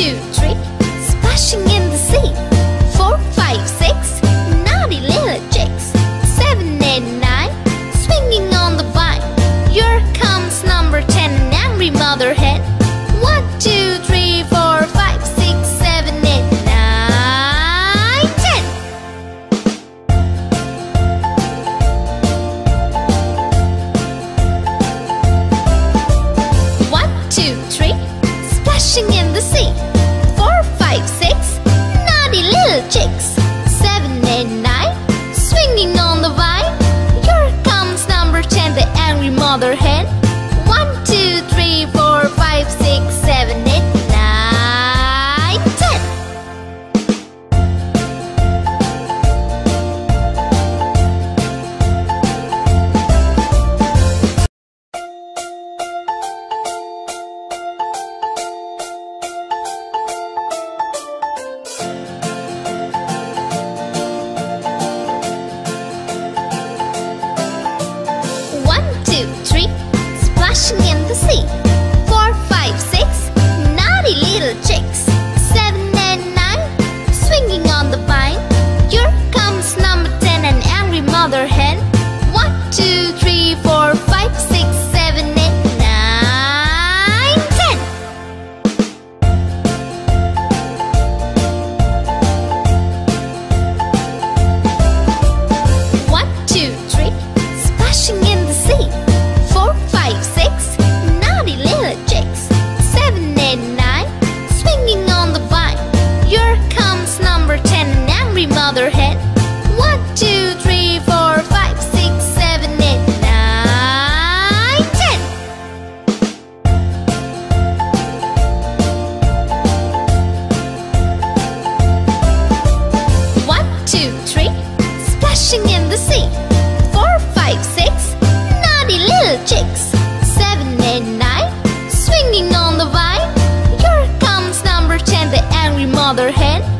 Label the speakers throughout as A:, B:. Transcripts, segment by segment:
A: two, another hand. another
B: hand?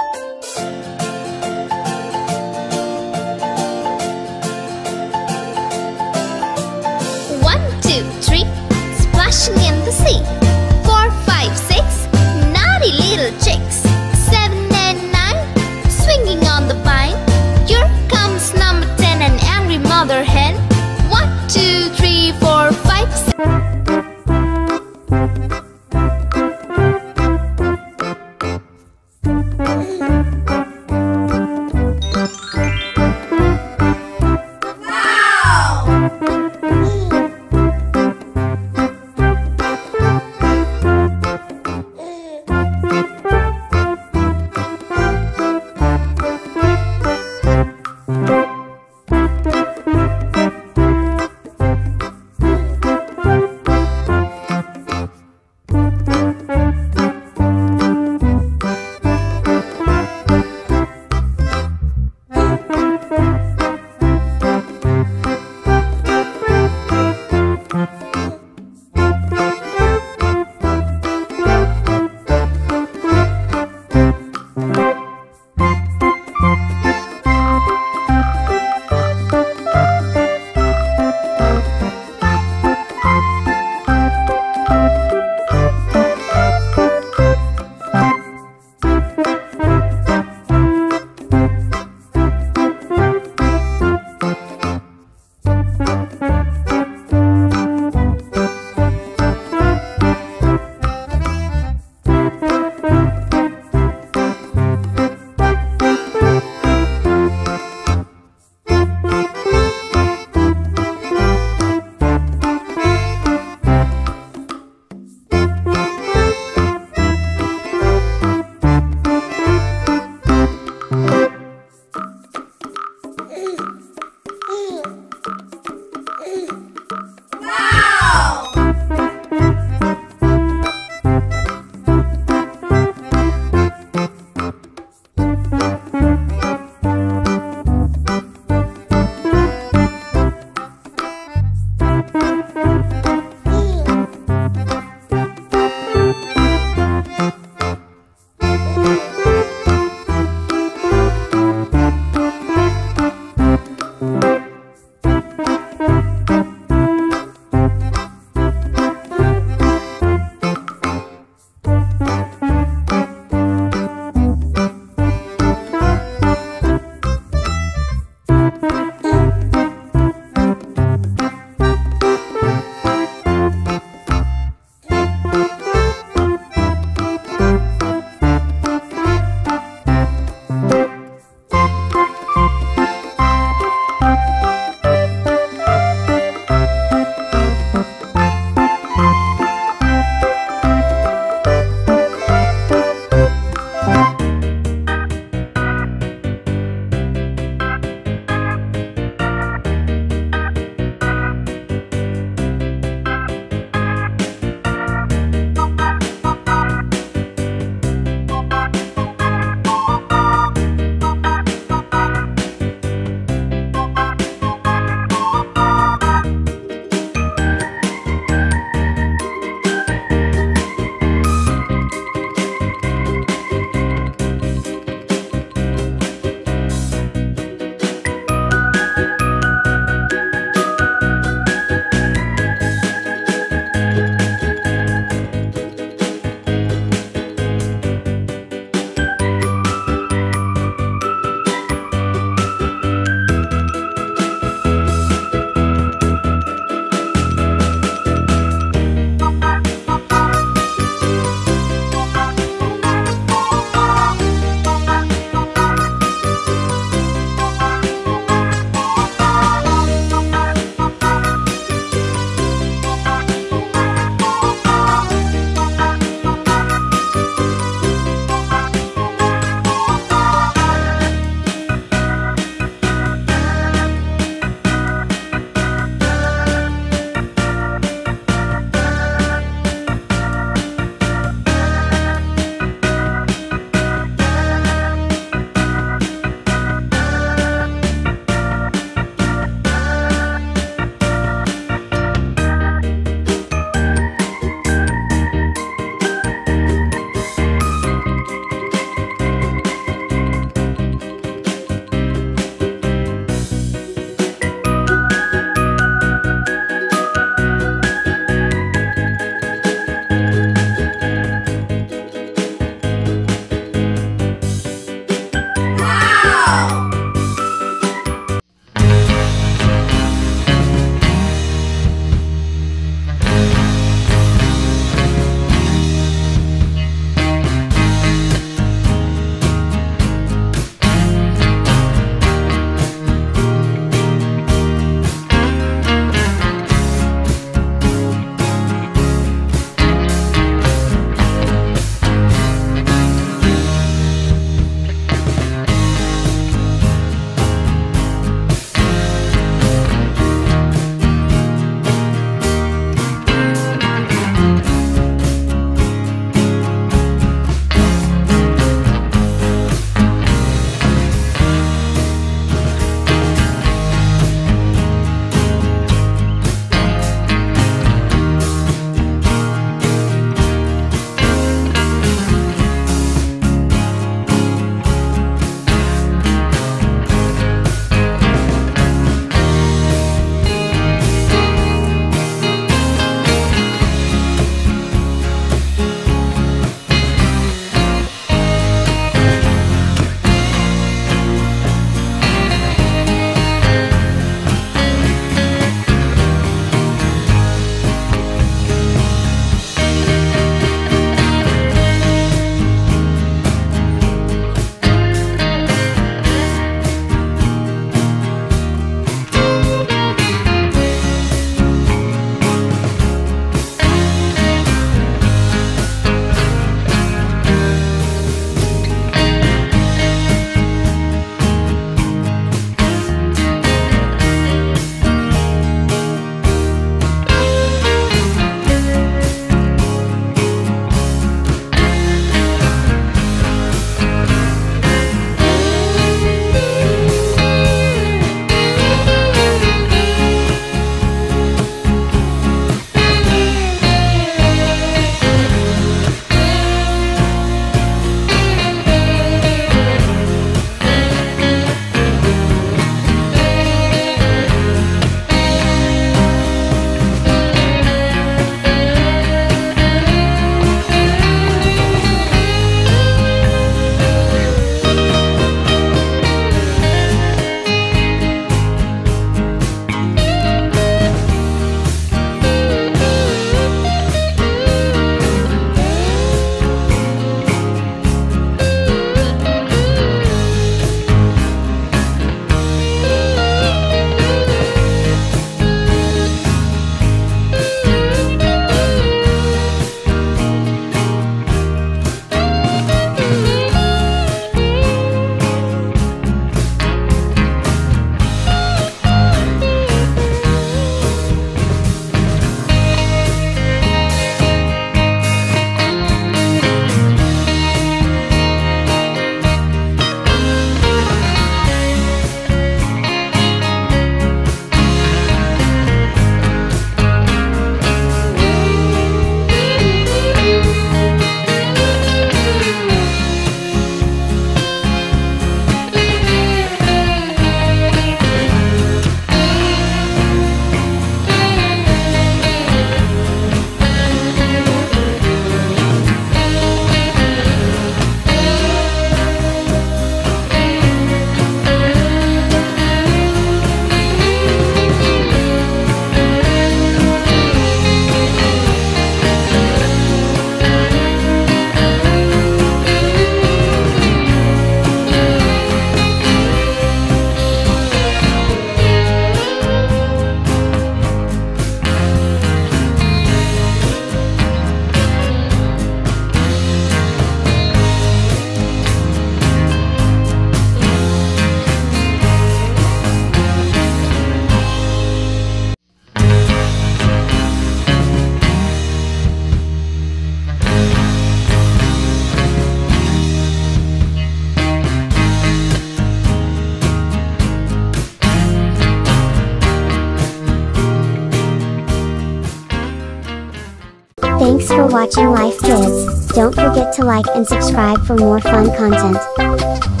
B: For Life Kids. Don't forget to like and subscribe for more fun content.